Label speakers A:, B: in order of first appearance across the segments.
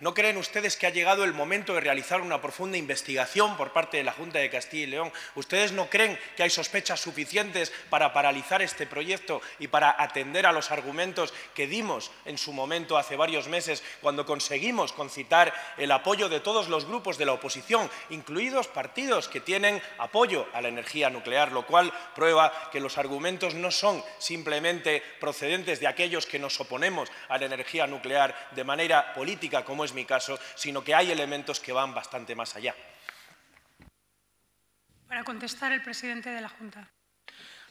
A: ¿No creen ustedes que ha llegado el momento de realizar una profunda investigación por parte de la Junta de Castilla y León? ¿Ustedes no creen que hay sospechas suficientes para paralizar este proyecto y para atender a los argumentos que dimos en su momento hace varios meses cuando conseguimos concitar el apoyo de todos los grupos de la oposición, incluidos partidos que tienen apoyo a la energía nuclear, lo cual prueba que los argumentos no son simplemente procedentes de aquellos que nos oponemos a la energía nuclear de manera política, como es mi caso, sino que hay elementos que van bastante más allá.
B: Para contestar el presidente de la Junta.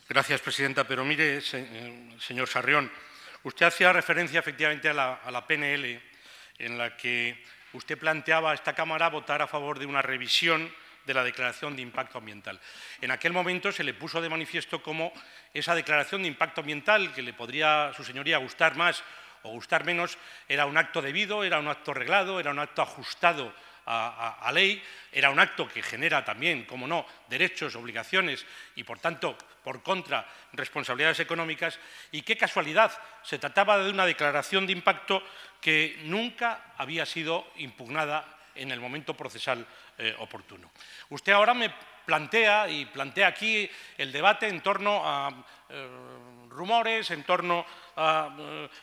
C: Gracias, presidenta. Pero mire, eh, señor Sarrión, usted hacía referencia efectivamente a la, a la PNL en la que usted planteaba a esta Cámara votar a favor de una revisión de la declaración de impacto ambiental. En aquel momento se le puso de manifiesto cómo esa declaración de impacto ambiental, que le podría a su señoría gustar más o gustar menos, era un acto debido, era un acto reglado, era un acto ajustado a, ley, era un acto que genera también, como no, derechos, obligaciones y, por tanto, por contra, responsabilidades económicas. Y qué casualidad, se trataba de una declaración de impacto que nunca había sido impugnada en el momento procesal eh, oportuno. Usted ahora me plantea y plantea aquí el debate en torno a eh, rumores, en torno a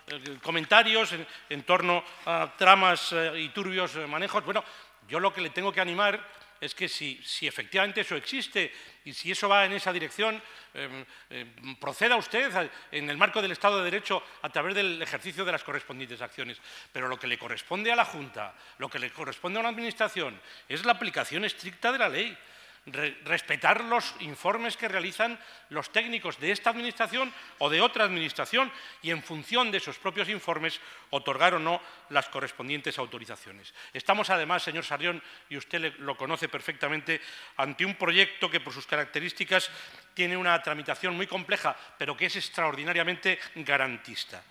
C: eh, comentarios, en, torno a tramas y turbios manejos. Bueno, yo lo que le tengo que animar es que si, efectivamente eso existe y si eso va en esa dirección, em, em, proceda usted en el marco del Estado de Derecho a través del ejercicio de las correspondientes acciones. Pero lo que le corresponde a la Junta, lo que le corresponde a una Administración, es la aplicación estricta de la ley respetar los informes que realizan los técnicos de esta Administración o de otra Administración y, en función de esos propios informes, otorgar o no las correspondientes autorizaciones. Estamos, además, señor Sarrión, y usted lo conoce perfectamente, ante un proyecto que, por sus características, tiene una tramitación muy compleja, pero que es extraordinariamente garantista.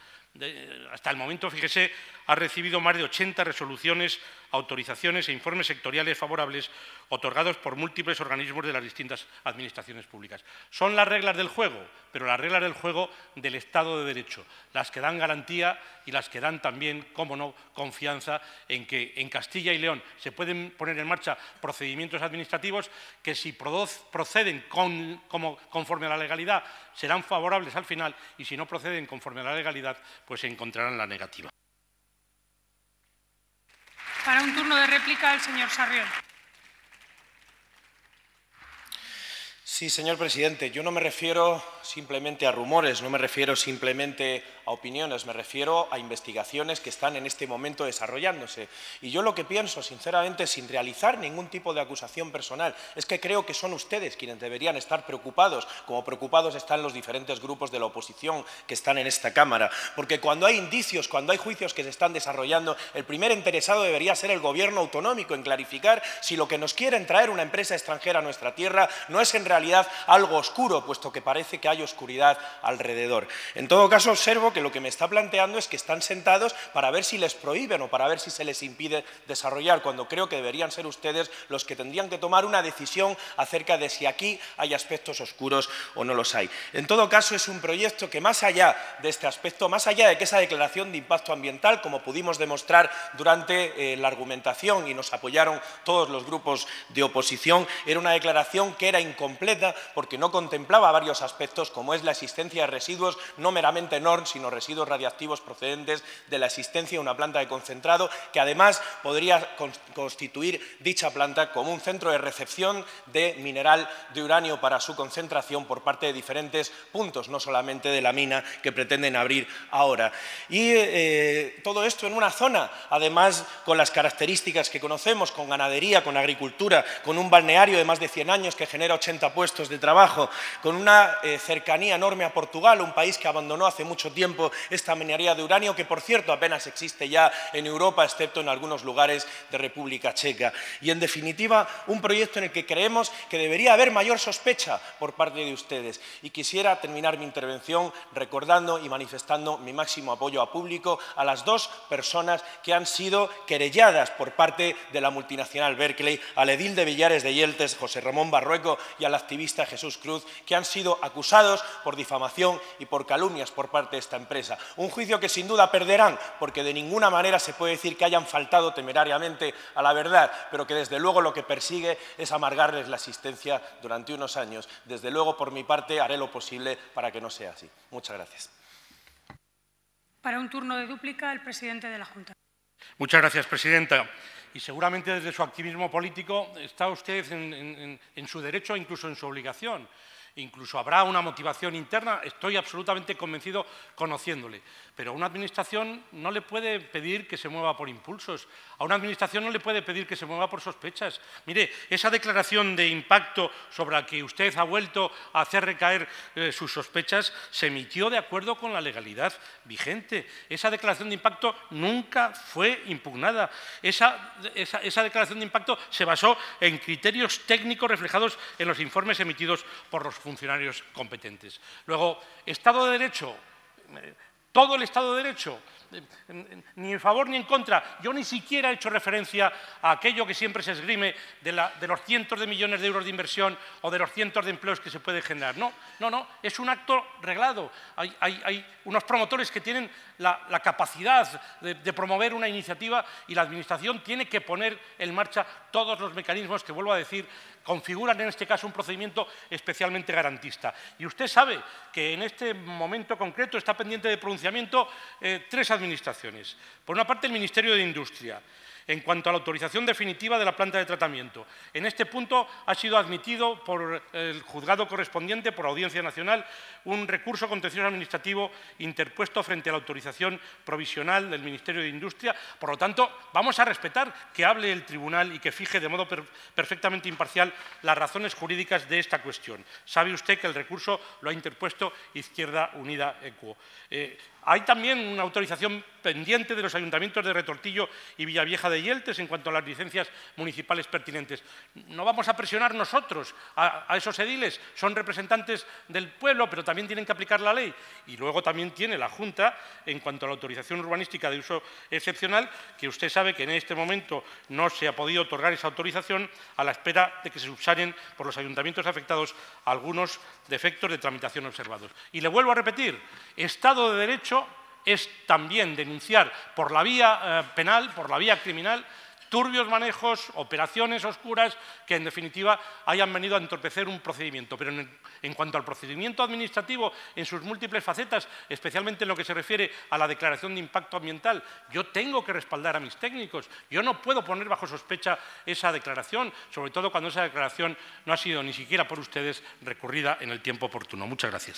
C: hasta el momento, fíjese, ha recibido más de 80 resoluciones autorizaciones e informes sectoriales favorables otorgados por múltiples organismos de las distintas administraciones públicas. Son las reglas del juego, pero las reglas del juego del Estado de Derecho, las que dan garantía y las que dan también, como no, confianza en que en Castilla y León se pueden poner en marcha procedimientos administrativos que si proceden conforme a la legalidad serán favorables al final y si no proceden conforme a la legalidad pues encontrarán la negativa.
B: Para un turno de réplica, el señor Sarrión.
A: Sí, señor presidente, yo no me refiero simplemente a rumores, no me refiero simplemente a opiniones, me refiero a investigaciones que están en este momento desarrollándose. Y yo lo que pienso, sinceramente, sin realizar ningún tipo de acusación personal, es que creo que son ustedes quienes deberían estar preocupados, como preocupados están los diferentes grupos de la oposición que están en esta Cámara. Porque cuando hay indicios, cuando hay juicios que se están desarrollando, el primer interesado debería ser el Gobierno autonómico en clarificar si lo que nos quieren traer una empresa extranjera a nuestra tierra no es en realidad algo oscuro, puesto que parece que hay oscuridad alrededor. En todo caso, observo que lo que me está planteando es que están sentados para ver si les prohíben o para ver si se les impide desarrollar, cuando creo que deberían ser ustedes los que tendrían que tomar una decisión acerca de si aquí hay aspectos oscuros o no los hay. En todo caso, es un proyecto que más allá de este aspecto, más allá de que esa declaración de impacto ambiental, como pudimos demostrar durante eh, la argumentación y nos apoyaron todos los grupos de oposición, era una declaración que era incompleta porque no contemplaba varios aspectos como es la existencia de residuos, no meramente NORM, sino residuos radiactivos procedentes de la existencia de una planta de concentrado, que además podría constituir dicha planta como un centro de recepción de mineral de uranio para su concentración por parte de diferentes puntos, no solamente de la mina que pretenden abrir ahora. Y eh, todo esto en una zona, además con las características que conocemos, con ganadería, con agricultura, con un balneario de más de 100 años que genera 80 puestos de trabajo, con una eh, cercanía enorme a Portugal, un país que abandonó hace mucho tiempo esta minería de uranio, que por cierto apenas existe ya en Europa, excepto en algunos lugares de República Checa. Y en definitiva, un proyecto en el que creemos que debería haber mayor sospecha por parte de ustedes. Y quisiera terminar mi intervención recordando y manifestando mi máximo apoyo a público a las dos personas que han sido querelladas por parte de la multinacional Berkeley, al edil de Villares de Yeltes, José Ramón Barrueco, y al activista Jesús Cruz, que han sido acusados por difamación y por calumnias por parte de esta empresa. Un juicio que sin duda perderán, porque de ninguna manera se puede decir que hayan faltado temerariamente a la verdad, pero que desde luego lo que persigue es amargarles la existencia durante unos años. Desde luego, por mi parte, haré lo posible para que no sea así. Muchas gracias.
B: Para un turno de dúplica, el presidente de la Junta.
C: Muchas gracias, presidenta. Y seguramente desde su activismo político está usted en, en su derecho, incluso en su obligación, incluso habrá una motivación interna, estoy absolutamente convencido conociéndole. Pero a una administración no le puede pedir que se mueva por impulsos, a una administración no le puede pedir que se mueva por sospechas. Mire, esa declaración de impacto sobre la que usted ha vuelto a hacer recaer eh, sus sospechas se emitió de acuerdo con la legalidad vigente. Esa declaración de impacto nunca fue impugnada. Esa, esa declaración de impacto se basó en criterios técnicos reflejados en los informes emitidos por los funcionarios competentes. Luego, Estado de Derecho, eh, todo el Estado de Derecho, eh, ni en favor ni en contra. Yo ni siquiera he hecho referencia a aquello que siempre se esgrime de, los cientos de millones de euros de inversión o de los cientos de empleos que se puede generar. No, no, no, es un acto reglado. Hay, unos promotores que tienen la, capacidad de, promover una iniciativa y la Administración tiene que poner en marcha todos los mecanismos que, vuelvo a decir, configuran en este caso un procedimiento especialmente garantista. Y usted sabe que en este momento concreto está pendiente de pronunciamiento eh, tres administraciones. Por una parte, el Ministerio de Industria en cuanto a la autorización definitiva de la planta de tratamiento. En este punto ha sido admitido por el juzgado correspondiente, por Audiencia Nacional, un recurso contencioso administrativo interpuesto frente a la autorización provisional del Ministerio de Industria. Por lo tanto, vamos a respetar que hable el tribunal y que fije de modo perfectamente imparcial las razones jurídicas de esta cuestión. Sabe usted que el recurso lo ha interpuesto Izquierda Unida Equo. Eh, hay también una autorización pendiente de los ayuntamientos de Retortillo y Villavieja de En cuanto a las licencias municipales pertinentes. No vamos a presionar nosotros a, esos ediles, son representantes del pueblo, pero también tienen que aplicar la ley. Y luego también tiene la Junta, en cuanto a la autorización urbanística de uso excepcional, que usted sabe que en este momento no se ha podido otorgar esa autorización a la espera de que se subsanen por los ayuntamientos afectados algunos defectos de tramitación observados. Y le vuelvo a repetir, Estado de Derecho es también denunciar por la vía eh, penal, por la vía criminal, turbios manejos, operaciones oscuras que en definitiva hayan venido a entorpecer un procedimiento. Pero en, cuanto al procedimiento administrativo en sus múltiples facetas, especialmente en lo que se refiere a la declaración de impacto ambiental, yo tengo que respaldar a mis técnicos. Yo no puedo poner bajo sospecha esa declaración, sobre todo cuando esa declaración no ha sido ni siquiera por ustedes recurrida en el tiempo oportuno. Muchas gracias.